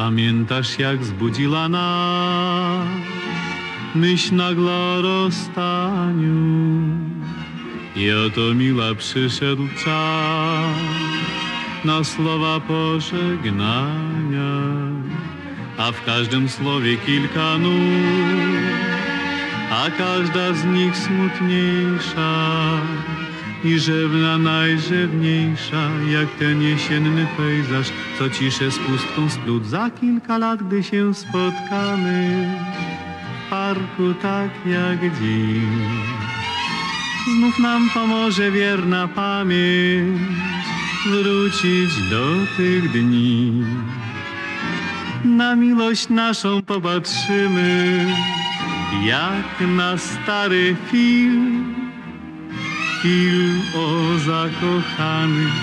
Pamiętasz jak zbudziła nas myśl nagła o rozstaniu? I oto miła przyszedł czas na słowa pożegnania, a w każdym słowie kilka nut, a każda z nich smutniejsza i rzewna najrzewniejsza, jak ten jesienny pejzaż, co ciszę z pustką splut. Za kilka lat, gdy się spotkamy w parku tak jak dziś, znów nam pomoże wierna pamięć wrócić do tych dni. Na miłość naszą popatrzymy, jak na stary film. Film o zakochanych,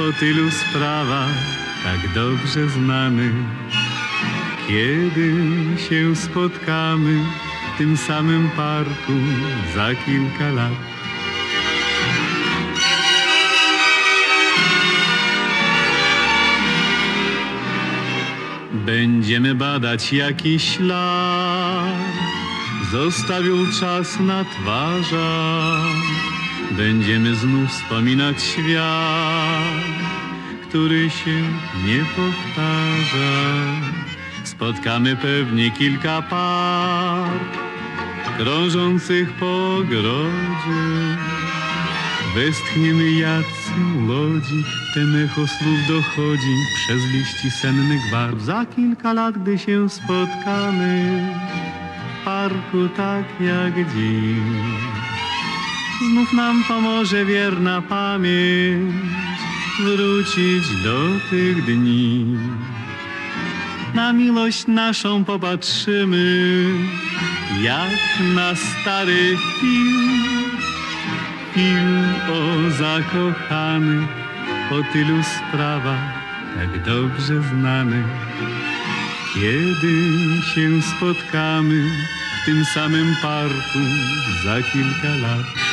o tylu sprawach tak dobrze znanych. Kiedy się spotkamy w tym samym parku za kilka lat. Będziemy badać jaki ślad zostawił czas na twarzach. Będziemy znów wspominać świat, który się nie powtarza. Spotkamy pewnie kilka par krążących po ogrodzie. Westchniemy jacy młodzi, ten echo słów dochodzi przez liści sennych barw. Za kilka lat, gdy się spotkamy w parku tak jak dziś, znów nam pomoże wierna pamięć wrócić do tych dni. Na miłość naszą popatrzymy, jak na stary film. Film o zakochanych, o tylu sprawach tak dobrze znanych. Kiedy się spotkamy w tym samym parku za kilka lat.